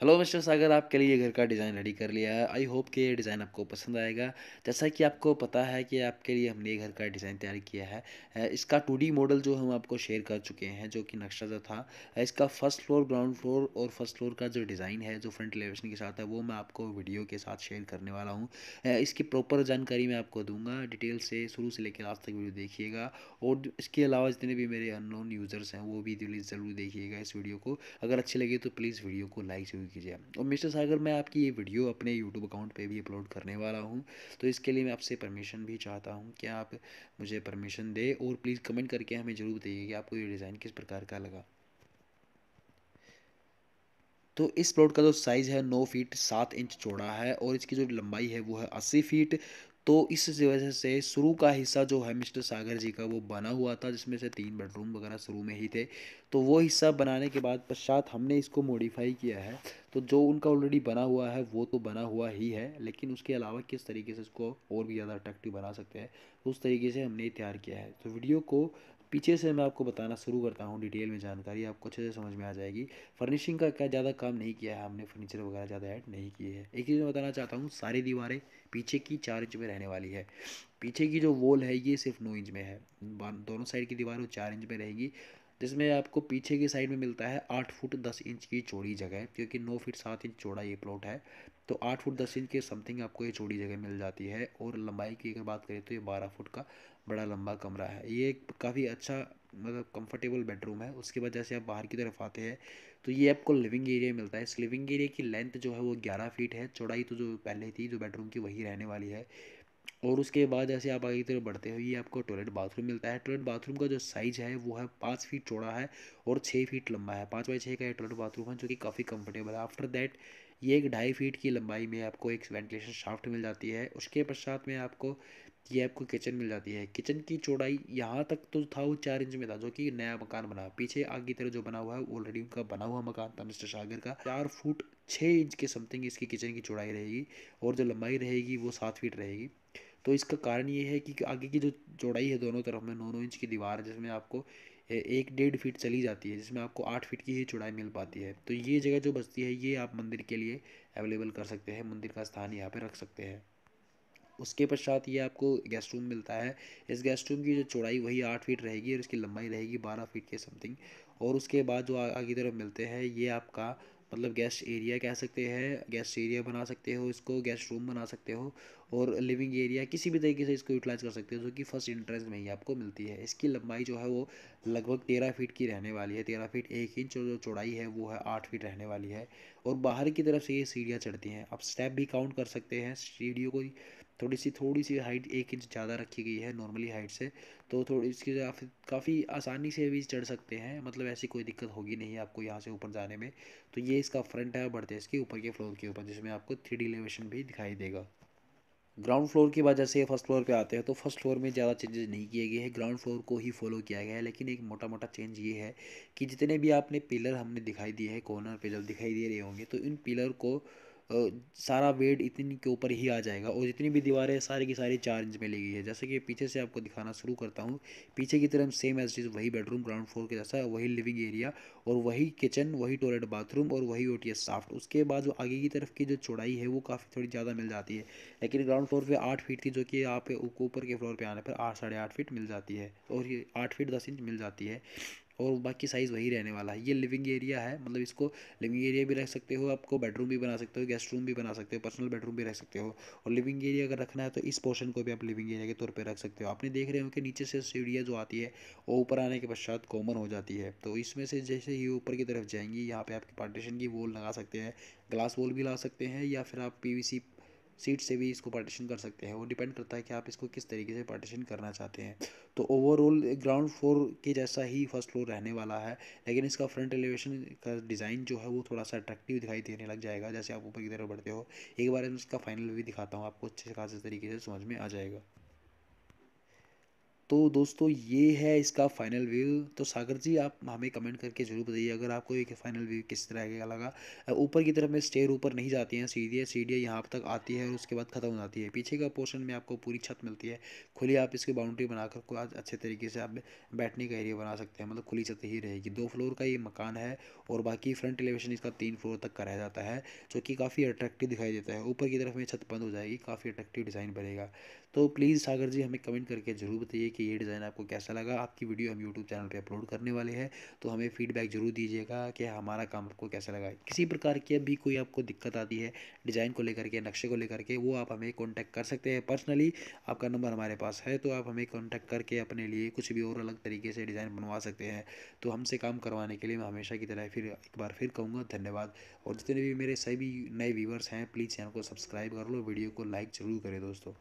Hello mister सागर, आपके लिए घर का डिज़ाइन रेडी कर लिया है। आई होप कि ये डिज़ाइन आपको पसंद आएगा। जैसा कि आपको पता है कि आपके लिए हमने घर का डिज़ाइन तैयार किया है। इसका टू मॉडल जो हम आपको शेयर कर चुके हैं, जो कि नक्शा जो था इसका फ़र्स्ट फ्लोर ग्राउंड फ्लोर और फ़र्स्ट फ्लोर का जो डिज़ाइन है, जो फ्रंट एलिवेशन के साथ है, वो मैं आपको वीडियो के साथ शेयर करने वाला हूँ। इसकी प्रॉपर जानकारी मैं आपको दूँगा। डिटेल से, शुरू से लेकर आज तक वीडियो देखिएगा। और इसके अलावा जितने भी मेरे अननोन यूज़र्स हैं, वो भी ज़रूर देखिएगा इस वीडियो को। अगर अच्छी लगे तो प्लीज़ वीडियो को लाइक ज़रूर कीजिए और मिस्टर सागर, मैं आपकी ये वीडियो अपने यूट्यूब अकाउंट पे भी अपलोड करने वाला हूँ तो इसके लिए मैं आपसे परमिशन भी चाहता हूँ कि आप मुझे परमिशन दे और प्लीज़ कमेंट करके हमें ज़रूर बताइए कि आपको ये डिज़ाइन किस प्रकार का लगा। तो इस प्लॉट का जो साइज़ है नौ फीट सात इंच चौड़ा है और इसकी जो लंबाई है वो है अस्सी फीट तो इस वजह से शुरू का हिस्सा जो है मिस्टर सागर जी का वो बना हुआ था, जिसमें से तीन बेडरूम वगैरह शुरू में ही थे। तो वो हिस्सा बनाने के बाद पश्चात हमने इसको मॉडिफाई किया है। तो जो उनका ऑलरेडी बना हुआ है, वो तो बना हुआ ही है, लेकिन उसके अलावा किस तरीके से इसको और भी ज़्यादा अट्रैक्टिव बना सकते हैं, उस तरीके से हमने तैयार किया है। तो वीडियो को पीछे से मैं आपको बताना शुरू करता हूँ डिटेल में जानकारी, आपको अच्छे से समझ में आ जाएगी। फर्निशिंग का क्या ज़्यादा काम नहीं किया है हमने, फर्नीचर वगैरह ज़्यादा ऐड नहीं किए हैं। एक चीज़ मैं बताना चाहता हूँ, सारी दीवारें पीछे की चार इंच में रहने वाली है। पीछे की जो वॉल है, ये सिर्फ़ नौ इंच में है। दोनों साइड की दीवार चार इंच में रहेगी। जिसमें आपको पीछे की साइड में मिलता है आठ फुट दस इंच की चौड़ी जगह, क्योंकि नौ फीट सात इंच चौड़ा ये प्लॉट है। तो आठ फुट दस इंच के समथिंग आपको ये चौड़ी जगह मिल जाती है, और लंबाई की अगर बात करें तो ये बारह फुट का बड़ा लंबा कमरा है। ये एक काफ़ी अच्छा मतलब कंफर्टेबल बेडरूम है। उसके बाद जैसे आप बाहर की तरफ़ आते हैं तो ये आपको लिविंग एरिया मिलता है। इस लिविंग एरिया की लेंथ जो है वो ग्यारह फीट है। चौड़ाई तो जो पहले थी, जो बेडरूम की वही रहने वाली है। और उसके बाद जैसे आप आगे की तरफ़ बढ़ते हुए आपको टॉयलेट बाथरूम मिलता है। टॉयलेट बाथरूम का जो साइज़ है, वो है पाँच फीट चौड़ा है और छः फीट लंबा है। पाँच बाई छः का टॉयलेट बाथरूम है, जो कि काफ़ी कंफर्टेबल है। आफ्टर दैट ये एक ढाई फीट की लंबाई में आपको एक वेंटिलेशन शाफ्ट मिल जाती है। उसके पश्चात में आपको, ये आपको किचन मिल जाती है। किचन की चौड़ाई यहाँ तक तो था वो चार इंच में था, जो कि नया मकान बना। पीछे आगे की तरफ़ जो बना हुआ है ऑलरेडी उनका बना हुआ मकान था, मिस्टर सागर का। चार फुट छः इंच के समथिंग इसकी किचन की चौड़ाई रहेगी और जो लंबाई रहेगी वो सात फीट रहेगी। तो इसका कारण ये है कि आगे की जो चौड़ाई है दोनों तरफ़ में, नौ नौ इंच की दीवार है, जिसमें आपको एक डेढ़ फीट चली जाती है, जिसमें आपको आठ फीट की ही चौड़ाई मिल पाती है। तो ये जगह जो बचती है, ये आप मंदिर के लिए अवेलेबल कर सकते हैं, मंदिर का स्थान यहाँ पर रख सकते हैं। उसके पश्चात ये आपको गेस्ट रूम मिलता है। इस गेस्ट रूम की जो चौड़ाई, वही आठ फीट रहेगी और इसकी लंबाई रहेगी बारह फीट के समथिंग और उसके बाद जो आगे तरफ़ मिलते हैं, ये आपका मतलब गेस्ट एरिया कह सकते हैं गेस्ट एरिया बना सकते हो, इसको गेस्ट रूम बना सकते हो और लिविंग एरिया किसी भी तरीके से इसको यूटिलाइज कर सकते हो जो कि फ़र्स्ट इंट्रेंस में ही आपको मिलती है। इसकी लंबाई जो है वो लगभग तेरह फीट की रहने वाली है, तेरह फीट एक इंच और जो चौड़ाई है वो है आठ फीट रहने वाली है और बाहर की तरफ़ से ये सीढ़ियाँ चढ़ती हैं। आप स्टेप भी काउंट कर सकते हैं, सीढ़ियों को थोड़ी सी थोड़ी सी हाइट एक इंच ज़्यादा रखी गई है नॉर्मली हाइट से तो थोड़ी, इसकी काफ़ी आसानी से भी चढ़ सकते हैं मतलब ऐसी कोई दिक्कत होगी नहीं आपको यहाँ से ऊपर जाने में। तो ये इसका फ्रंट है, बढ़ते इसके ऊपर के फ्लोर के ऊपर, जिसमें आपको थ्री डी एलिवेशन भी दिखाई देगा। ग्राउंड फ्लोर की वजह से फ़र्स्ट फ्लोर पे आते हैं तो फ़र्स्ट फ्लोर में ज़्यादा चेंजेस नहीं किए गए हैं। ग्राउंड फ्लोर को ही फॉलो किया गया है, लेकिन एक मोटा मोटा चेंज ये है कि जितने भी आपने पिलर हमने दिखाई दिए हैं कॉर्नर पे, जब दिखाई दे रहे होंगे तो इन पिलर को सारा वेट इतनी के ऊपर ही आ जाएगा और जितनी भी दीवारें सारी की सारी चार इंच में ली गई है। जैसे कि पीछे से आपको दिखाना शुरू करता हूँ, पीछे की तरफ़ सेम एज चीज़ वही बेडरूम ग्राउंड फ्लोर के जैसा, वही लिविंग एरिया और वही किचन वही टॉयलेट बाथरूम और वही ओ टी साफ्ट उसके बाद जो आगे की तरफ़ की जो चौड़ाई है, वो काफ़ी थोड़ी ज़्यादा मिल जाती है। लेकिन ग्राउंड फ्लोर पर आठ फीट थी जो कि आप ऊपर के फ्लोर पर आने पर आठ साढ़े आठ फीट मिल जाती है और ये आठ फीट दस इंच मिल जाती है। और बाकी साइज़ वही रहने वाला है। ये लिविंग एरिया है मतलब इसको लिविंग एरिया भी रख सकते हो, आपको बेडरूम भी बना सकते हो गेस्ट रूम भी बना सकते हो पर्सनल बेडरूम भी रख सकते हो। और लिविंग एरिया अगर रखना है तो इस पोर्शन को भी आप लिविंग एरिया के तौर पर रख सकते हो। आपने देख रहे हो कि नीचे से सीढ़ियाँ जो आती है, वो ऊपर आने के पश्चात कॉमन हो जाती है। तो इसमें से जैसे ही ऊपर की तरफ़ जाएँगी, यहाँ पर आपकी पार्टीशन की वॉल लगा सकते हैं ग्लास वॉल भी ला सकते हैं या फिर आप पीवीसी सीट से भी इसको पार्टीशन कर सकते हैं। वो डिपेंड करता है कि आप इसको किस तरीके से पार्टीशन करना चाहते हैं। तो ओवरऑल ग्राउंड फ्लोर के जैसा ही फ़र्स्ट फ्लोर रहने वाला है, लेकिन इसका फ्रंट एलिवेशन का डिज़ाइन जो है वो थोड़ा सा अट्रैक्टिव दिखाई देने लग जाएगा, जैसे आप ऊपर की तरफ़ बढ़ते हो। एक बार इसका फाइनल भी दिखाता हूँ, आपको अच्छे खासे तरीके से समझ में आ जाएगा। तो दोस्तों, ये है इसका फाइनल व्यू तो सागर जी, आप हमें कमेंट करके ज़रूर बताइए, अगर आपको ये फाइनल व्यू किस तरह का लगा। ऊपर की तरफ़ में स्टेयर ऊपर नहीं जाती हैं सीढ़ी सीढ़ियाँ यहाँ तक आती है और उसके बाद ख़त्म हो जाती है। पीछे का पोर्शन में आपको पूरी छत मिलती है। खुली आप इसकी बाउंड्री बनाकर को अच्छे तरीके से आप बैठने का एरिया बना सकते हैं। मतलब खुली छत ही रहेगी। दो फ्लोर का ये मकान है और बाकी फ्रंट एलिवेशन इसका तीन फ्लोर तक का रह जाता है, जो कि काफ़ी अट्रैक्टिव दिखाई देता है। ऊपर की तरफ़ में छत बंद हो जाएगी, काफ़ी अट्रैक्टिव डिज़ाइन बनेगा। तो प्लीज़ सागर जी, हमें कमेंट करके ज़रूर बताइए कि ये डिज़ाइन आपको कैसा लगा? आपकी वीडियो हम यूट्यूब चैनल पर अपलोड करने वाले हैं तो हमें फीडबैक ज़रूर दीजिएगा कि हमारा काम आपको कैसा लगा। किसी प्रकार की अभी कोई आपको दिक्कत आती है, डिज़ाइन को लेकर के, नक्शे को लेकर के, वो आप हमें कॉन्टैक्ट कर सकते हैं पर्सनली आपका नंबर हमारे पास है तो आप हमें कॉन्टैक्ट करके अपने लिए कुछ भी और अलग तरीके से डिज़ाइन बनवा सकते हैं। तो हमसे काम करवाने के लिए मैं हमेशा की तरह फिर एक बार फिर कहूँगा धन्यवाद। और जितने भी मेरे सभी नए व्यूवर्स हैं प्लीज़ चैनल को सब्सक्राइब कर लो, वीडियो को लाइक ज़रूर करें दोस्तों।